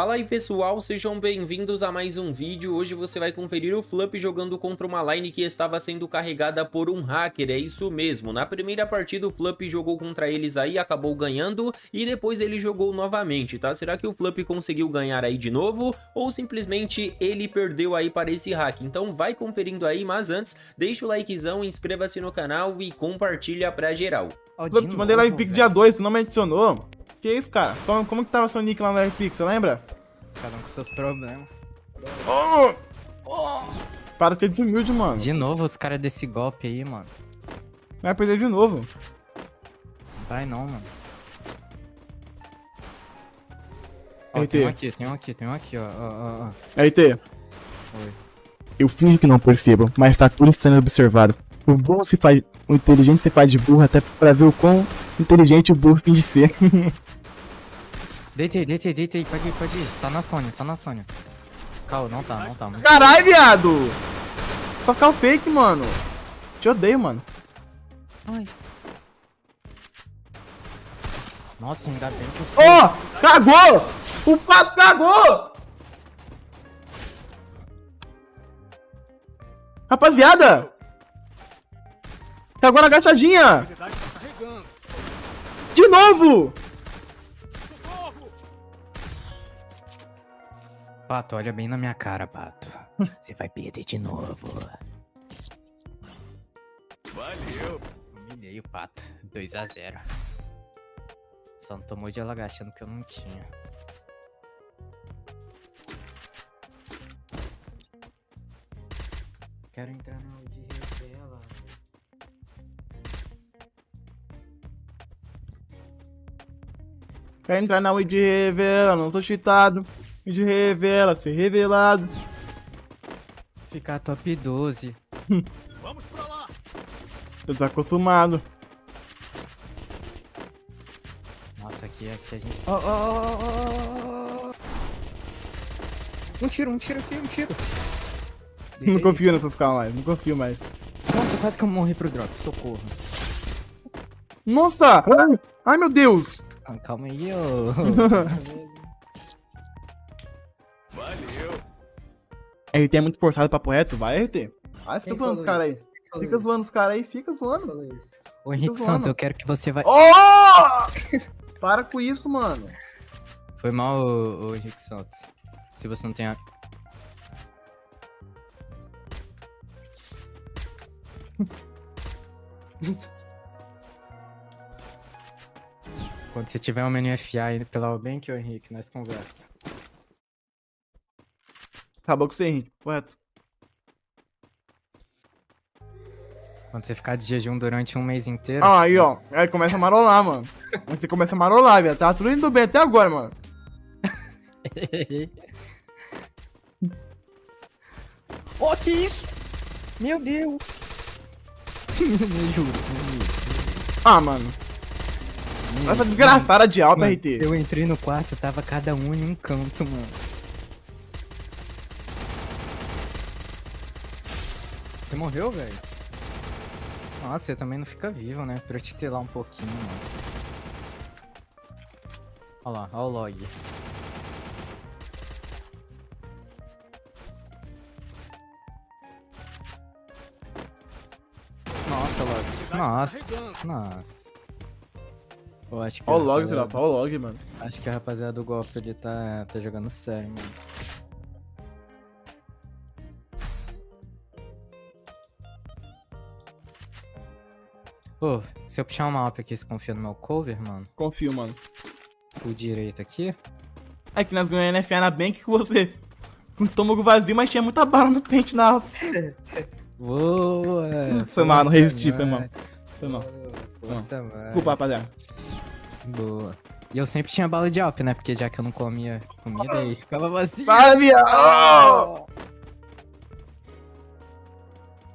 Fala aí pessoal, sejam bem-vindos a mais um vídeo. Hoje você vai conferir o Flup jogando contra uma line que estava sendo carregada por um hacker, é isso mesmo. Na primeira partida o Flup jogou contra eles aí, acabou ganhando e depois ele jogou novamente, tá? Será que o Flup conseguiu ganhar aí de novo ou simplesmente ele perdeu aí para esse hack? Então vai conferindo aí, mas antes deixa o likezão, inscreva-se no canal e compartilha pra geral. Flup, mandei live pick dia 2, tu não me adicionou. Que isso, cara? Como, como que tava seu nick lá no pick, você lembra? Cada um com seus problemas. Oh! Oh! Para de ser humilde, mano. De novo os caras desse golpe aí, mano. Vai perder de novo. Vai não, mano. Ó, tem um aqui, tem um aqui, tem um aqui, ó. ó, ó. RT. Oi. Eu fingo que não percebo, mas tá tudo sendo observado. O burro se faz. O inteligente se faz de burro até pra ver o quão inteligente o burro finge ser. Deitei, deitei, deitei, pode ir, pode ir. Tá na Sônia, tá na Sônia. Calma, não tá, não tá. Mano. Caralho, viado! Só ficar o fake, mano. Te odeio, mano. Ai. Nossa, ainda bem que eu sou... Oh! Cagou! O pato cagou! Rapaziada! Cagou na agachadinha! De novo! Pato, olha bem na minha cara, Pato. Você vai perder de novo. Valeu. Humilhei o Pato. 2x0. Só não tomou de alagar achando que eu não tinha. Quero entrar na de Quero entrar na de revela, não sou cheatado de revela, ser revelado. Ficar top 12. Vamos pra lá! Você tá acostumado. Nossa, aqui, aqui a gente. Oh, oh, oh, um tiro, um tiro aqui, um tiro. Não confio nessas caras não confio mais. Nossa, quase que eu morri pro drop, socorro. Nossa! Ai, meu Deus! Ah, calma aí, ô. RT é muito forçado papo reto, vai RT. Vai, fica zoando os caras aí. Fica zoando os caras aí, fica zoando. Ô Henrique Santos, eu quero que você vai. Oh! Para com isso, mano. Foi mal, ô, ô Henrique Santos. Se você não tem a. Quando você tiver um menu FA aí pela Ubank, ô Henrique, nós conversa. Acabou com você, Henrique. Correto. Quando você ficar de jejum durante um mês inteiro. Ah, aí, ó. Aí começa a marolar, mano. Aí você começa a marolar, velho. Tá tudo indo bem até agora, mano. oh, que isso? Meu Deus. me juro, Ah, mano. Essa desgraçada de alta, mano, RT. Eu entrei no quarto, tava cada um em um canto, mano. Você morreu, velho? Nossa, você também não fica vivo, né? Pra eu te telar um pouquinho, mano. Olha lá, olha o log. Nossa, log. Nossa, nossa. Eu acho que olha o log, rapaziada... olha o log, mano. Acho que a rapaziada do golpe ele tá, tá jogando sério, mano. Pô, se eu puxar uma AWP aqui, você confia no meu cover, mano? Confio, mano. O direito aqui? É que nós ganhamos NFA na Bank com você. Com o estômago vazio, mas tinha muita bala no pente na AWP. Boa! Foi mal, não resisti, foi mal. Foi mal. Nossa, Desculpa, rapaziada. Boa. E eu sempre tinha bala de AWP, né? Porque já que eu não comia comida, aí ficava vazio. Para, viado!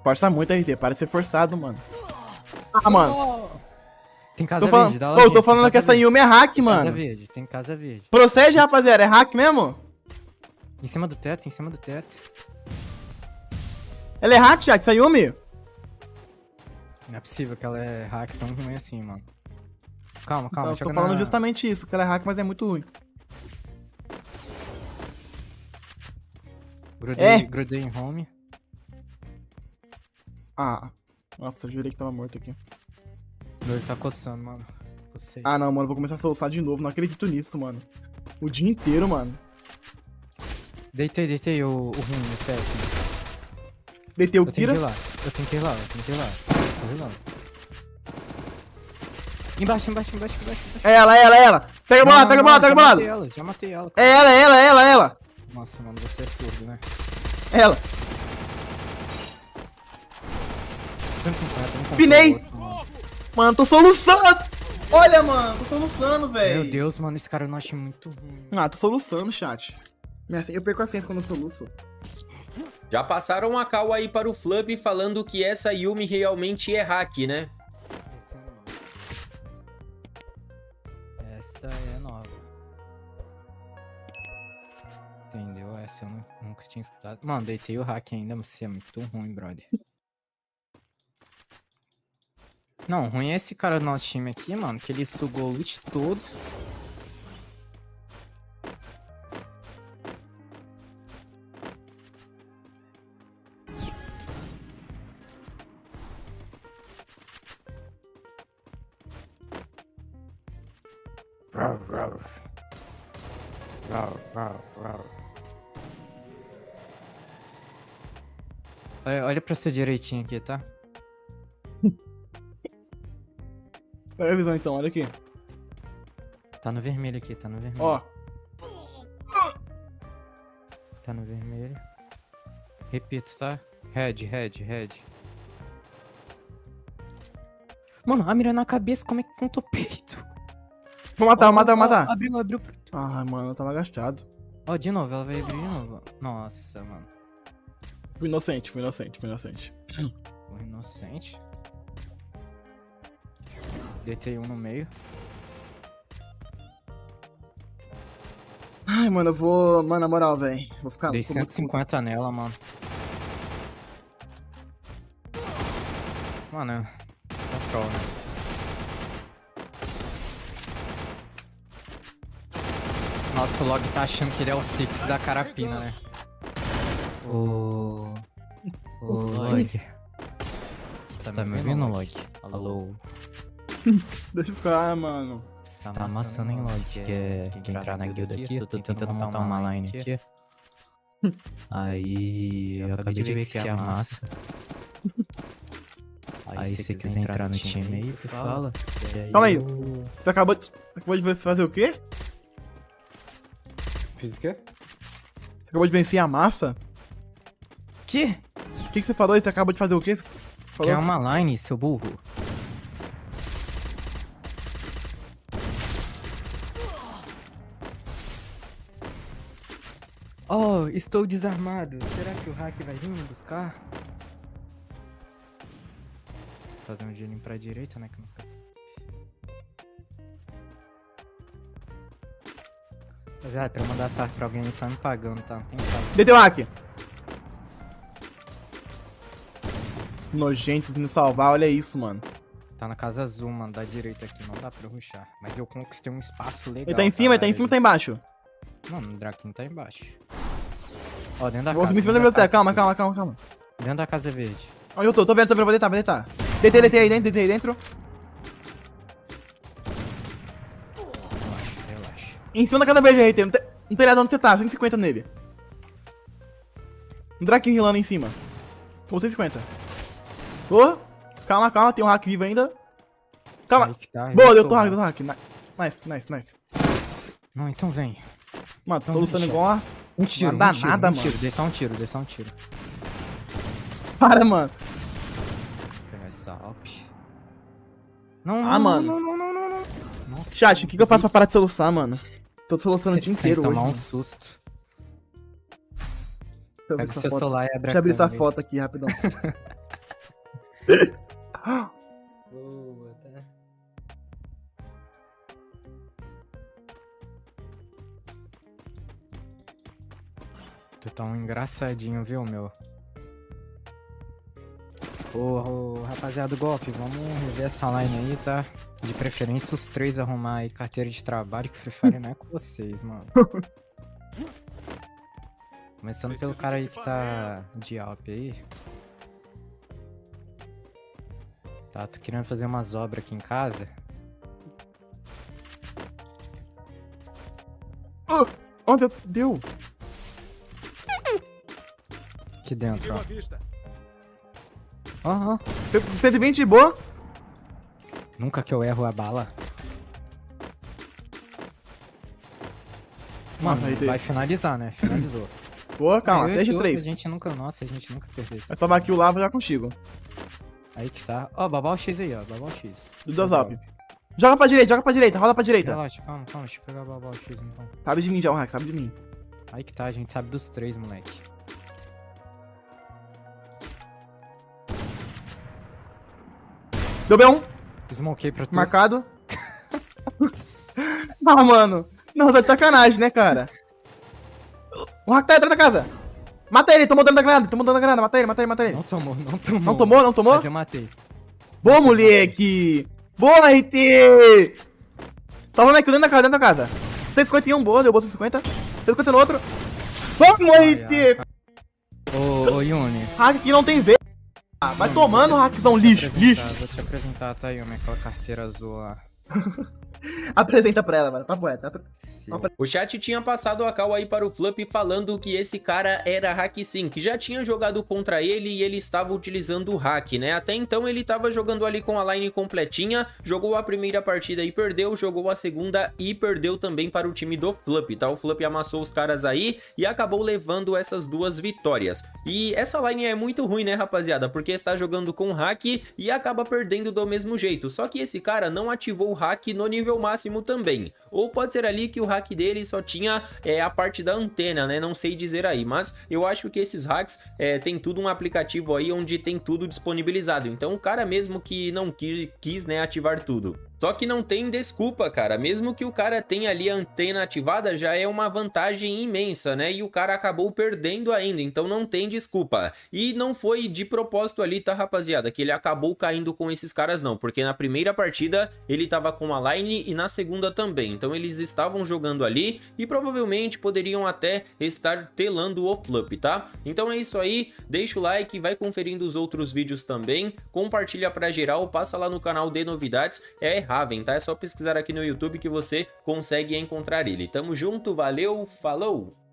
Força muito, RT. Para de ser forçado, mano. Ah, mano. Tem casa tô verde, dá Ô, tô falando que essa Yumi é hack, tem mano. Casa verde, tem casa verde. Procede, rapaziada. É hack mesmo? Em cima do teto, em cima do teto. Ela é hack, chat, essa Yumi? Não é possível que ela é hack tão ruim assim, mano. Calma, calma. Eu tô falando na... justamente isso, que ela é hack, mas é muito ruim. Grudei, É. grudei em home. Ah. Nossa, eu jurei que tava morto aqui. Meu olho tá coçando, mano. Cocei. Ah, não, mano. Vou começar a soluçar de novo. Não acredito nisso, mano. O dia inteiro, mano. Deitei, deitei o, o ruim, o péssimo. Deitei o Eu tenho Kira. que ir lá, eu tenho que ir lá, eu tenho que ir lá. Tô relando. Embaixo, embaixo, embaixo, embaixo, embaixo. É ela, é ela, é ela. Pega a bola, pega a bola, pega a já bola. matei ela, já matei ela. É ela, é ela, é ela, é ela. Nossa, mano, você é surdo, né? É ela. 150, não comprou Pinei. outro, mano. Mano, tô soluçando. Olha, mano, tô soluçando, velho. Meu Deus, mano, esse cara eu não achei muito ruim. Ah, tô soluçando, chat. Eu perco a ciência quando eu soluço. Já passaram a cal aí para o Flub falando que essa Yumi realmente é hack, né? Tinha escutado. Mano, deitei o hack ainda, mas você é muito ruim, brother. Não, ruim é esse cara do nosso time aqui, mano, que ele sugou o loot todo. Olha, olha pra você direitinho aqui, tá? Pega a visão então, olha aqui. Tá no vermelho aqui, tá no vermelho. Ó. Tá no vermelho. Repito, tá? Red, red, red. Mano, a mira na cabeça, como é que contou peito? Vou matar, vou matar, vou matar. Abriu, abriu. Ai, mano, eu tava agachado. Ó, de novo, ela vai abrir de novo. Nossa, mano. Fui inocente, fui inocente, fui inocente. O inocente. Deitei um no meio. Ai, mano, eu vou. Mano, na moral, velho. Vou ficar. Dei vou muito- 150 nela, mano. Mano, tá troll, né? Nossa, o Log tá achando que ele é o Six da carapina, né? O. O Log. Você tá me ouvindo, Log? Alô? Deixa eu ficar, mano. Você tá amassando, hein, Log? Quer, quer entrar na guilda aqui? Eu tô tentando montar uma line aqui. Aí eu acabei de ver que você amassa. Aí se você quiser entrar no time aí, tu fala. Calma aí. Você acabou de. Você acabou de fazer o quê? Fiz o quê? Você acabou de vencer a massa? Que? O que, que você falou? Você acabou de fazer o quê? Falou? Quer uma line, seu burro? Oh, estou desarmado. Será que o hack vai vir me buscar? Fazer um gelinho pra direita, né? Que nunca... Mas é, pra mandar sarf pra alguém, eles estão me pagando, tá? Não tem sarf. Hack. Nojento vindo salvar, olha isso, mano. Tá na casa azul, mano, da direita aqui. Não dá pra ruxar. Mas eu conquistei um espaço legal. Ele tá em cima, ele tá em cima ou tá embaixo? Mano, o Draquinho tá embaixo. Ó, dentro da Vou casa. subir em cima da biblioteca. Calma, calma, calma, calma. Dentro da casa verde. Onde eu tô? Tô vendo, tô vendo, vou deitar, vou deitar. Deitei, deitei aí dentro, deitei aí dentro. Relaxa, relaxa. Em cima da casa verde aí, tem. Não tem nada onde você tá, 150 nele. Um draquinho rilando em cima. Com 150. Ô, calma, calma, tem um hack vivo ainda. Calma. Aí tá, Boa, eu deu tô hack, deu hack. Ni- Nice, nice, nice. Não, então vem. Mano, tô Não, solucionando igual uma... Um tiro, Não dá um tiro, nada, um mano. tiro. Dê só um tiro, dê só um tiro. Para, mano. Não, Ah, não, mano. Não, não, não, não, não. Nossa, Chat, o que, que eu faço pra parar de soluçar, mano? Tô solucionando o dia inteiro hoje. tomar um mano. susto. Deixa eu Pega o essa seu foto. celular e abre Deixa eu a abrir essa foto aqui, rapidão. Boa, tá? Tu tá um engraçadinho, viu, meu? Ô, rapaziada do golpe, vamos rever essa line aí, tá? De preferência os três arrumar aí carteira de trabalho, que Free Fire não é com vocês, mano. Começando pelo cara aí que tá de Alp aí. Tá, tô querendo fazer umas obras aqui em casa. Oh, oh meu Deus. Aqui dentro, ó. Ó, ó. Fez bem de boa. Nunca que eu erro a bala. Mano, Nossa, vai finalizar, né? Finalizou. Boa, calma, Eu e 3 de tu, 3. A gente nunca, nossa, a gente nunca perdeu isso. Vai salvar aqui o lava já contigo. Aí que tá. Ó, babau X aí, ó. Babau X. Do Dazap. Joga pra direita, joga pra direita, rola pra direita. Relaxa, calma, calma. Deixa eu pegar o babau X então. Sabe de mim já, o hack, sabe de mim. Aí que tá, a gente sabe dos três, moleque. Deu B1, Smokei pra tu. marcado. ah, mano. Não, tá de sacanagem, né, cara? O hack tá dentro da casa. Mata ele, tomou dano da granada, tomou dano da granada. Mata ele, mata ele, mata ele. Não tomou, não tomou. Não tomou, não tomou? Mas eu matei. Boa, moleque! Boa, RT! Salva o Mac dentro da casa, dentro da casa. 151, boa, deu boa 150. 150 no outro. Vamos, Ai, RT! Ô, ô, Yumi. Hack aqui não tem V. Ah, vai tomando, hackzão lixo, lixo. Vou te apresentar, tá, Yumi, aquela carteira azul lá. Apresenta pra ela, mano. Papo reto. O chat tinha passado a cal aí para o Flup falando que esse cara era hack sim, que já tinha jogado contra ele e ele estava utilizando o hack, né? Até então ele estava jogando ali com a line completinha, jogou a primeira partida e perdeu, jogou a segunda e perdeu também para o time do Flup, tá? O Flup amassou os caras aí e acabou levando essas duas vitórias. E essa line é muito ruim, né, rapaziada? Porque está jogando com hack e acaba perdendo do mesmo jeito. Só que esse cara não ativou o hack no nível máximo também. Ou pode ser ali que o hack dele só tinha é, a parte da antena, né? Não sei dizer aí, mas eu acho que esses hacks é, tem tudo um aplicativo aí onde tem tudo disponibilizado. Então o cara mesmo que não qui- quis, né, ativar tudo. Só que não tem desculpa, cara. Mesmo que o cara tenha ali a antena ativada, já é uma vantagem imensa, né? E o cara acabou perdendo ainda, então não tem desculpa. E não foi de propósito ali, tá, rapaziada? Que ele acabou caindo com esses caras, não. Porque na primeira partida ele tava com a line e na segunda também. Então eles estavam jogando ali e provavelmente poderiam até estar telando o flop, tá? Então é isso aí. Deixa o like, vai conferindo os outros vídeos também. Compartilha pra geral, passa lá no canal de novidades. É Raven, tá? É só pesquisar aqui no YouTube que você consegue encontrar ele. Tamo junto, valeu, falou!